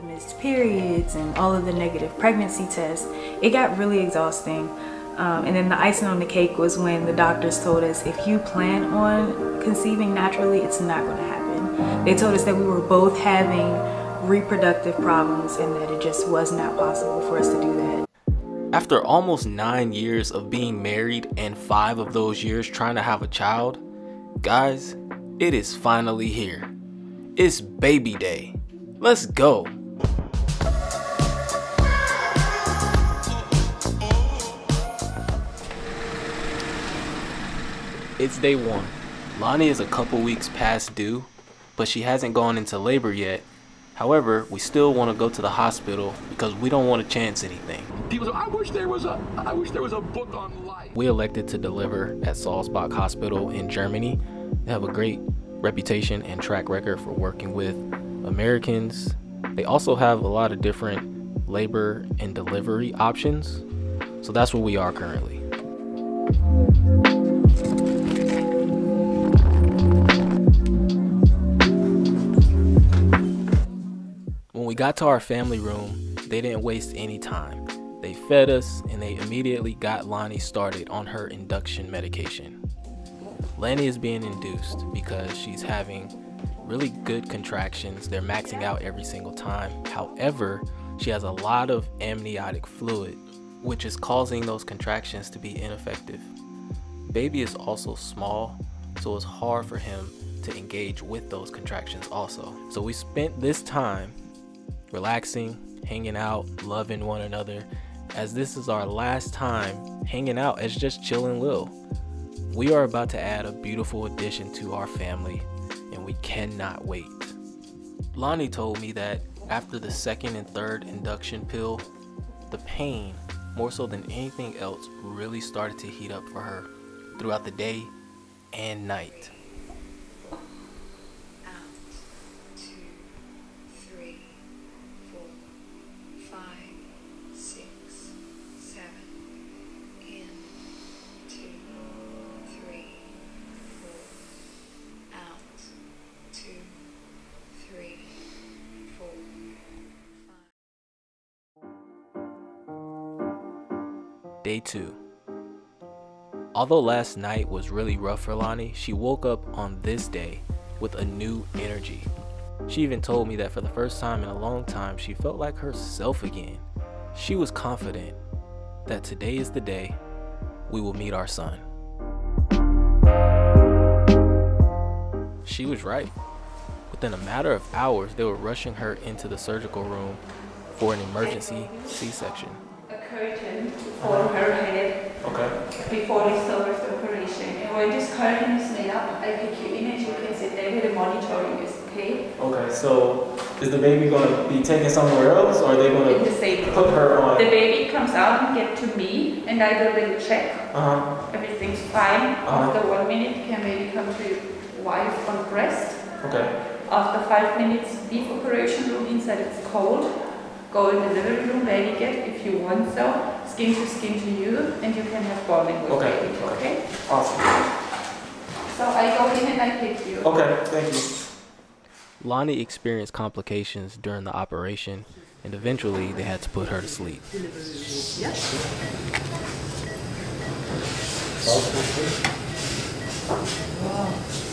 the missed periods and all of the negative pregnancy tests, it got really exhausting. Um, and then the icing on the cake was when the doctors told us if you plan on conceiving naturally, it's not going to happen. They told us that we were both having reproductive problems and that it just was not possible for us to do that. After almost nine years of being married and five of those years trying to have a child, guys, it is finally here. It's baby day. Let's go. It's day one. Lani is a couple weeks past due, but she hasn't gone into labor yet However, we still want to go to the hospital because we don't want to chance anything. People say, I wish there was a I wish there was a book on life. We elected to deliver at Sulzbach Hospital in Germany. They have a great reputation and track record for working with Americans. They also have a lot of different labor and delivery options. So that's where we are currently. We got to our family room, they didn't waste any time. They fed us and they immediately got Lani started on her induction medication. Lani is being induced because she's having really good contractions. They're maxing out every single time. However, she has a lot of amniotic fluid, which is causing those contractions to be ineffective. Baby is also small, so it's hard for him to engage with those contractions also. So we spent this time relaxing, hanging out, loving one another, as this is our last time hanging out as just Chill and LHill. We are about to add a beautiful addition to our family, and we cannot wait. Lani told me that after the second and third induction pill, the pain, more so than anything else, really started to heat up for her throughout the day and night. Day 2 Although last night was really rough for Lani, she woke up on this day with a new energy. She even told me that for the first time in a long time, she felt like herself again. She was confident that today is the day we will meet our son. She was right. Within a matter of hours, they were rushing her into the surgical room for an emergency C section curtain for her head okay. before they start with the operation. And when this curtain is made up, I pick you in and you can sit there with the monitoring is okay? Okay, so is the baby going to be taken somewhere else or are they going to put her on? The baby comes out and get to me and I will then check. Uh-huh. Everything's fine. Uh-huh. After one minute, can maybe come to wife on breast. Okay. After five minutes, leave operation room inside it's cold go in the living room, baby get if you want so, skin to skin to you, and you can have bonding with okay. baby, okay? Awesome. So I go in and I pick you. Okay, thank you. Lani experienced complications during the operation, and eventually they had to put her to sleep. Yes. Wow.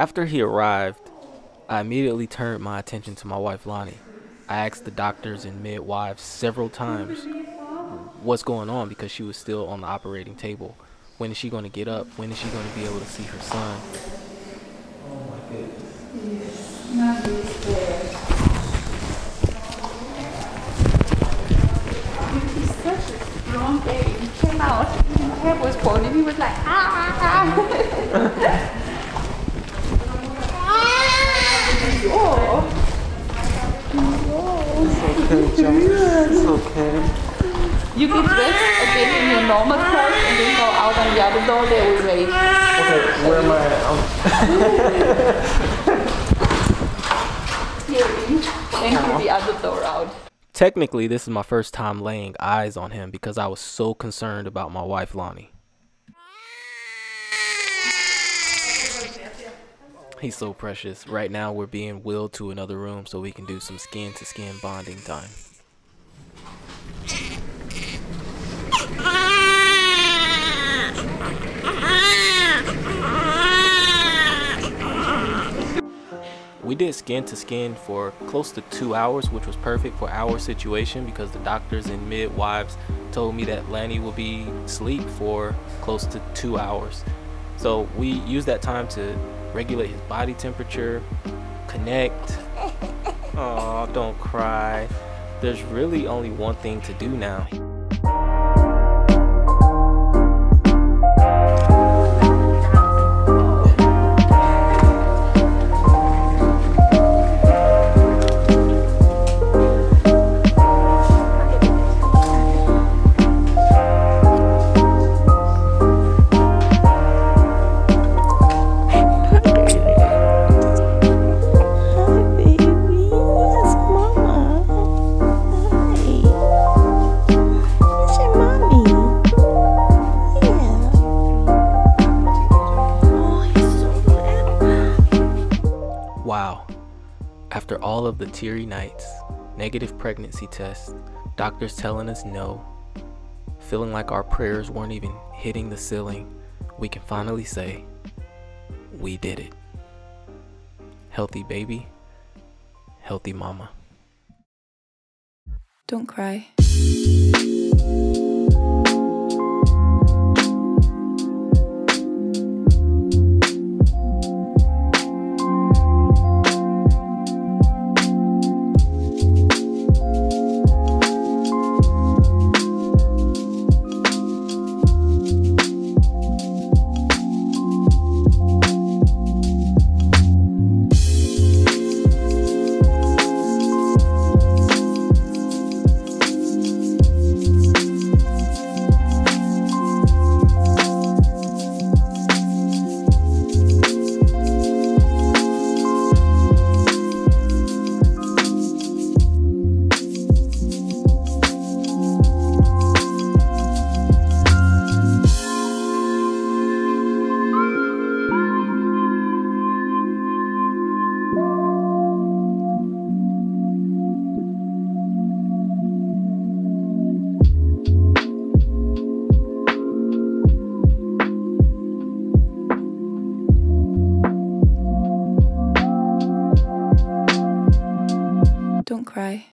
After he arrived, I immediately turned my attention to my wife Lani. I asked the doctors and midwives several times, what's going on because she was still on the operating table. When is she going to get up? When is she going to be able to see her son? Oh my goodness. Yes, such a strong baby. He came out, his head was born, and he was like, ah! okay, John. It's okay. You can dress again in your normal clothes and then go out on the other door. They will wait. Okay, where am I? Here in. Then to the other door out. Technically, this is my first time laying eyes on him because I was so concerned about my wife, Lani. He's so precious. Right now, we're being wheeled to another room so we can do some skin to skin bonding time. We did skin to skin for close to two hours, which was perfect for our situation because the doctors and midwives told me that Lani will be asleep for close to two hours. So we use that time to regulate his body temperature, connect. Oh, don't cry. There's really only one thing to do now. After all of the teary nights, negative pregnancy tests, doctors telling us no, feeling like our prayers weren't even hitting the ceiling, we can finally say, we did it. Healthy baby, healthy mama. Don't cry.